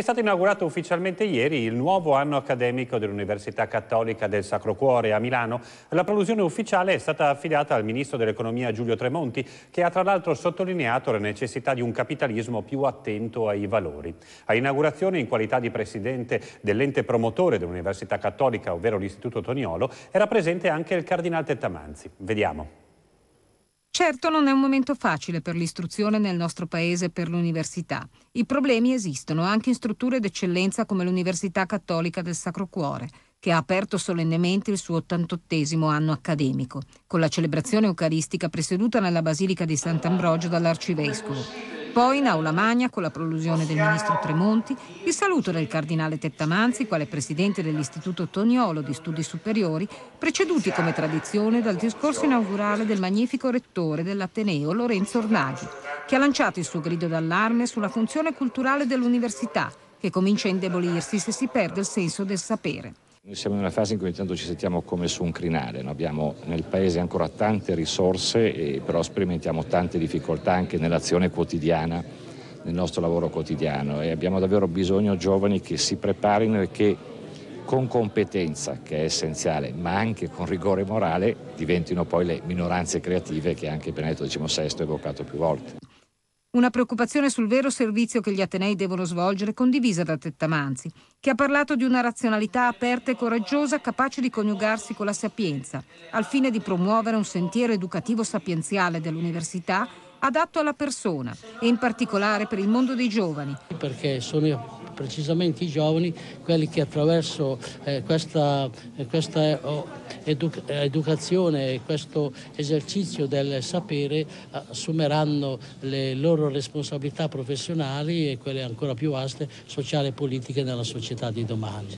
È stato inaugurato ufficialmente ieri il nuovo anno accademico dell'Università Cattolica del Sacro Cuore a Milano. La prolusione ufficiale è stata affidata al Ministro dell'Economia Giulio Tremonti, che ha tra l'altro sottolineato la necessità di un capitalismo più attento ai valori. A inaugurazione, in qualità di Presidente dell'ente promotore dell'Università Cattolica, ovvero l'Istituto Toniolo, era presente anche il Cardinal Tettamanzi. Vediamo. Certo non è un momento facile per l'istruzione nel nostro paese e per l'università. I problemi esistono anche in strutture d'eccellenza come l'Università Cattolica del Sacro Cuore, che ha aperto solennemente il suo 88 anno accademico, con la celebrazione eucaristica presieduta nella Basilica di Sant'Ambrogio dall'Arcivescovo. Poi in aula magna, con la prolusione del ministro Tremonti, il saluto del cardinale Tettamanzi, quale presidente dell'Istituto Toniolo di Studi Superiori, preceduti come tradizione dal discorso inaugurale del magnifico rettore dell'Ateneo Lorenzo Ornaghi, che ha lanciato il suo grido d'allarme sulla funzione culturale dell'università, che comincia a indebolirsi se si perde il senso del sapere. Noi siamo in una fase in cui intanto ci sentiamo come su un crinale, no? abbiamo nel paese ancora tante risorse, e però sperimentiamo tante difficoltà anche nell'azione quotidiana, nel nostro lavoro quotidiano e abbiamo davvero bisogno giovani che si preparino e che con competenza, che è essenziale, ma anche con rigore morale, diventino poi le minoranze creative che anche Benedetto XVI ha evocato più volte. Una preoccupazione sul vero servizio che gli Atenei devono svolgere, condivisa da Tettamanzi, che ha parlato di una razionalità aperta e coraggiosa capace di coniugarsi con la sapienza, al fine di promuovere un sentiero educativo sapienziale dell'università adatto alla persona e in particolare per il mondo dei giovani. Perché sono precisamente i giovani quelli che attraverso eh, questa, eh, questa oh, edu- educazione e questo esercizio del sapere assumeranno le loro responsabilità professionali e quelle ancora più vaste sociali e politiche nella società di domani.